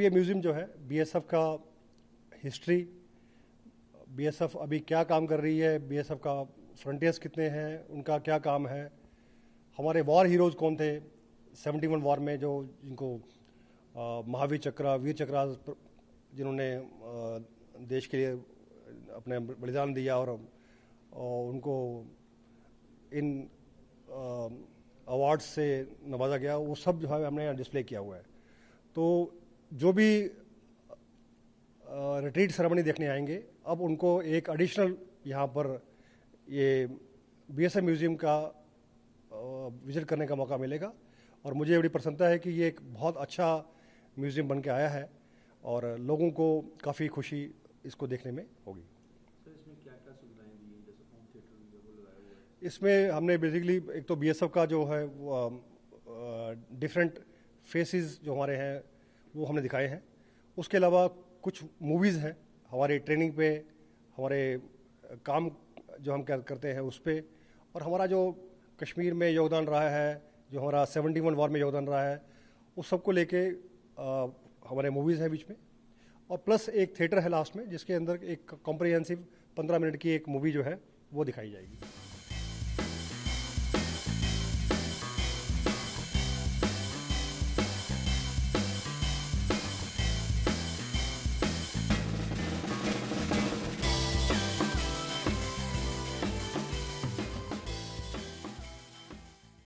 ये म्यूज़ियम जो है बीएसएफ का हिस्ट्री बीएसएफ अभी क्या काम कर रही है बीएसएफ का फ्रंटियर्स कितने हैं उनका क्या काम है हमारे वॉर हीरोज़ कौन थे सेवेंटी वन वॉर में जो जिनको महावीर चक्र वीर चक्र जिन्होंने देश के लिए अपने बलिदान दिया और, और उनको इन अवार्ड से नवाजा गया वो सब जो है हमने यहाँ डिस्प्ले किया हुआ है। तो जो भी रिट्रीट सेरेमनी देखने आएँगे अब उनको एक एडिशनल यहाँ पर ये बीएसएफ म्यूज़ियम का विज़िट करने का मौका मिलेगा। और मुझे बड़ी प्रसन्नता है कि ये एक बहुत अच्छा म्यूज़ियम बन के आया है और लोगों को काफ़ी खुशी इसको देखने में होगी। इसमें हमने बेसिकली एक तो बीएसएफ का जो है डिफरेंट फेसेस जो हमारे हैं वो हमने दिखाए हैं। उसके अलावा कुछ मूवीज़ हैं, हमारे ट्रेनिंग पे, हमारे काम जो हम करते हैं उस पर और हमारा जो कश्मीर में योगदान रहा है, जो हमारा सेवेंटी वन वॉर में योगदान रहा है, उस सबको लेके हमारे मूवीज़ हैं बीच में। और प्लस एक थिएटर है लास्ट में, जिसके अंदर एक कॉम्प्रिहेंसिव पंद्रह मिनट की एक मूवी जो है, वो दिखाई जाएगी।